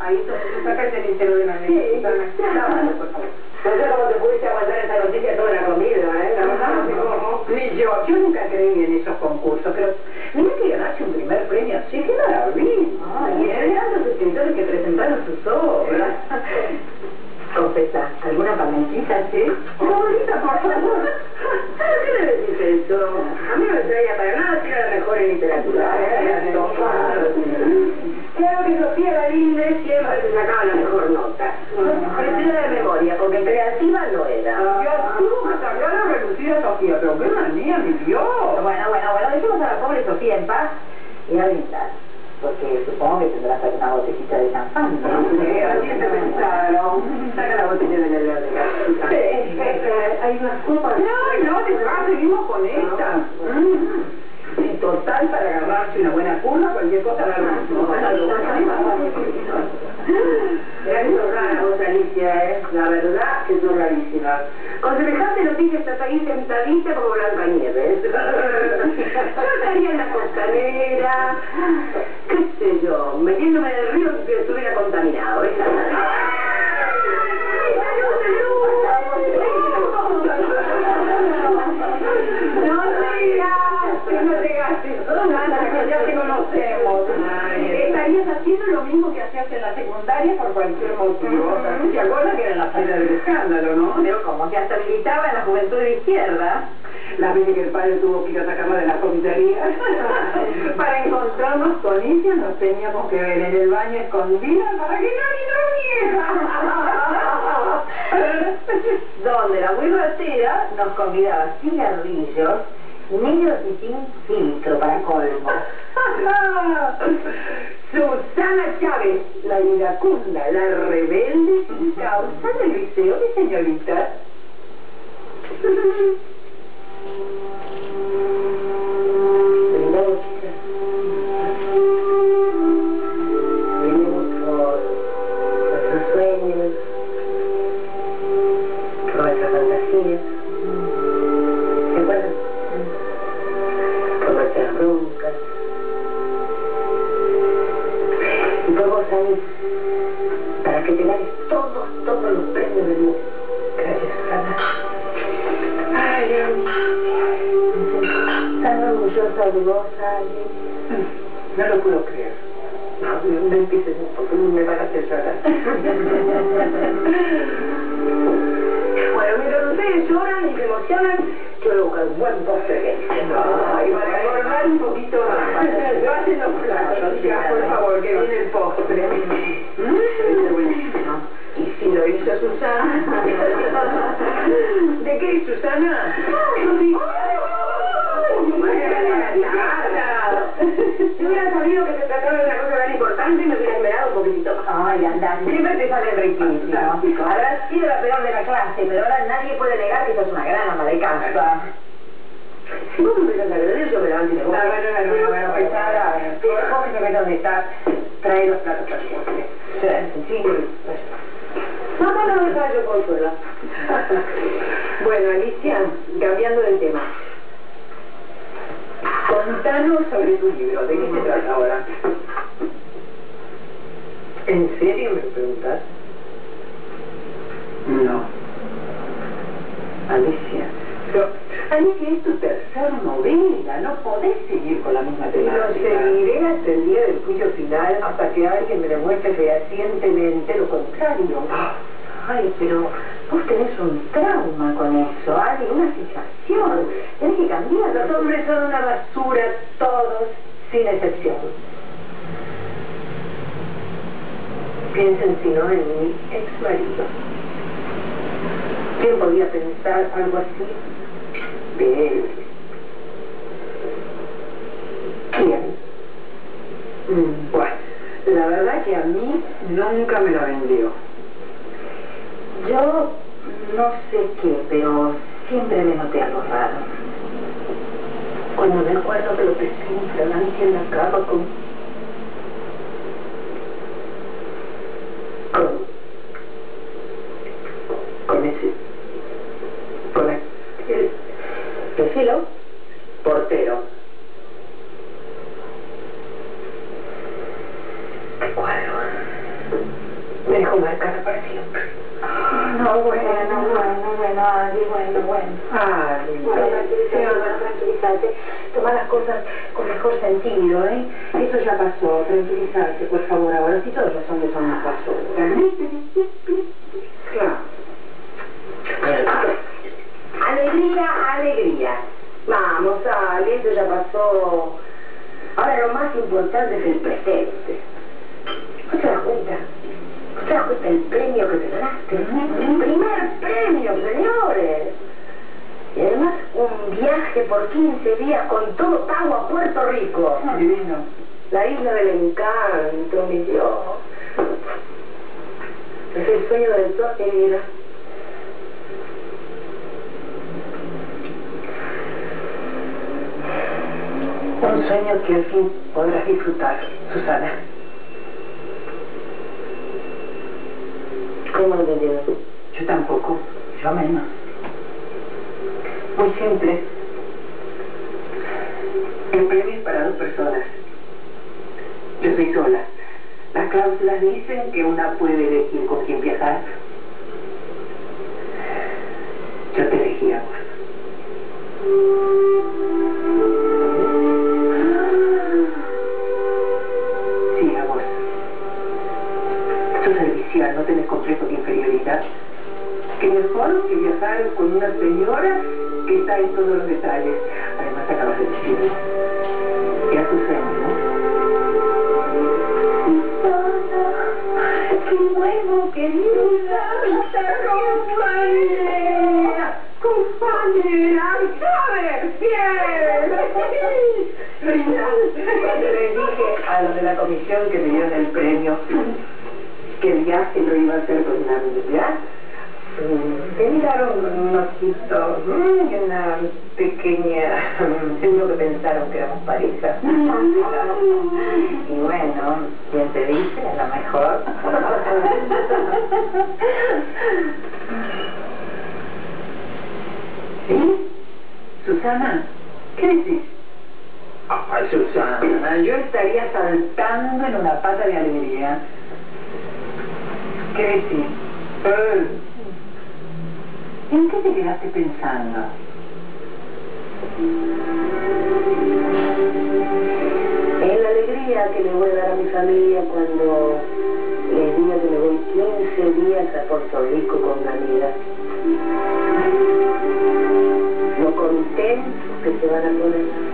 Ahí, sácate el entero de la mesa. No sé cómo te pudiste aguantar esa noticia toda la comida, ¿eh? La verdad no sé cómo. Ni yo, yo nunca creí en esos concursos, pero mira que ganarse un primer premio así, qué maravilla. Ay, eran los escritores que presentaron sus obras. Confesa, ¿alguna pamentita, sí? Por favor. ¿Pero qué le decís eso? A mí no me traía para nada si era mejor en literatura. ¿eh? Claro que Sofía Galíndez siempre sacaba la mejor nota. Crecida de memoria, porque creativa no era. Que sacar a relucir a Sofía, pero qué manía, mi Dios. Bueno, bueno, bueno, dejemos a la pobre Sofía en paz y a brindar. Porque supongo que tendrás alguna botellita de champán, ¿no? Sí, así se pensaron. Saca la botella de la helada. Hay unas copas. No, no, de verdad, seguimos con esta. Mm. En total, para agarrarse una buena curva, cualquier cosa la Es rara vos, Alicia, ¿eh? La verdad que sos rarísima. Con semejante noticia estás ahí sentadita como Blancanieves. Yo estaría en la costanera, metiéndome en el río que estuviera contaminado. ¿eh? Haciendo lo mismo que hacías en la secundaria por cualquier motivo. ¿Te acuerdas que era la feria del escándalo, no? Pero como que hasta militaba en la juventud de izquierda. La vez que el padre tuvo que ir a sacarla de la comisaría. para encontrarnos con ella nos teníamos que ver en el baño escondida para que nadie nos viera. donde la muy ratera nos convidaba cigarrillos negros y sin filtro para colmo. Susana Chávez, la iracunda, la rebelde sin causa del liceo de señorita. Todos, todos los premios del mundo. Gracias, Susana. Ay, tan orgullosa de vos, Ale. No lo puedo creer. No, no empieces, porque me van a hacer llorar. bueno, mientras ustedes lloran y se emocionan, yo voy a buscar un buen postre. Ay, para engordar un poquito más. Pasen los platos, por favor, que viene el postre. Mm. ¿Y si lo hizo Susana? ¿De qué Susana? Si hubiera sabido que se trataba de una cosa tan importante, me hubiera esperado un poquitito. Ay, anda, siempre te sale riquísimo. Habrás sido la peor de la clase, pero ahora nadie puede negar que sos una gran ama de casa. Vos me a bueno, bueno, bueno, pues ahora, Vos dónde estás, trae los platos. Sí, sí. No, no, no, no, yo consuelo. Bueno, Alicia, cambiando de tema. Contanos sobre tu libro. ¿De qué se trata ahora? ¿En serio me preguntas? No. Alicia. Alicia, es tu tercer novela. No podés seguir con la misma temática. Lo seguiré hasta el día del juicio final hasta que alguien me demuestre fehacientemente lo contrario. Ay, pero vos tenés un trauma con eso, hay una fijación. Tenés que cambiar. Los hombres son una basura, todos, sin excepción. Piensen si no en mi ex marido. ¿Quién podía pensar algo así de él? ¿Quién? Bueno, la verdad que a mí nunca me la vendió. Yo no sé qué, pero siempre me noté algo raro. Cuando me acuerdo de lo que siempre en la cama con... con ese... con aquel... ¿Tefilo? Portero. Qué cuadro. Me dejó marcada para siempre. No, bueno, bueno, bueno, Andy, bueno, bueno. Ah, Bueno, tranquilízate, tranquilízate. Toma las cosas con mejor sentido, ¿eh? Eso ya pasó, tranquilízate, por favor, ahora sí todos los hombres son más pasó. Claro. Alegría, alegría. Vamos, Ali, eso ya pasó. Ahora lo más importante es el presente. ¿No te das cuenta? ¿No te das cuenta del premio que te ganaste? El primer premio, señores. Y además un viaje por 15 días con todo pago a Puerto Rico. Divino. La isla del encanto, mi Dios. Es el sueño de toda mi vida. Un sueño que al fin podrás disfrutar, Susana. ¿Cómo lo entiendes? Yo tampoco. Yo menos. Muy simple. El premio es para dos personas. Yo soy sola. Las cláusulas dicen que una puede elegir con quién viajar. Que mejor que viajar con una señora que está en todos los detalles. Además, acabas de decirlo. Era tu sueño, ¿no? ¡Qué bueno, querida! ¡Compañera! ¡Compañera! ¡Sabes bien! Cuando le dije a los de la comisión que me dieron el premio que el viaje lo iba a hacer con una amiga, mm, me miraron con un ojito mm, y una pequeña... Seguro que pensaron que éramos pareja. Y bueno, ¿quién te dice? A lo mejor. ¿Sí? Susana, ¿qué decís? Ay, Susana, yo estaría saltando en una pata de alegría. ¿Qué decís? Eh, ¿En qué te quedaste pensando? En la alegría que le voy a dar a mi familia cuando les diga que me voy 15 días a Puerto Rico con una amiga. Lo contentos que se van a poner.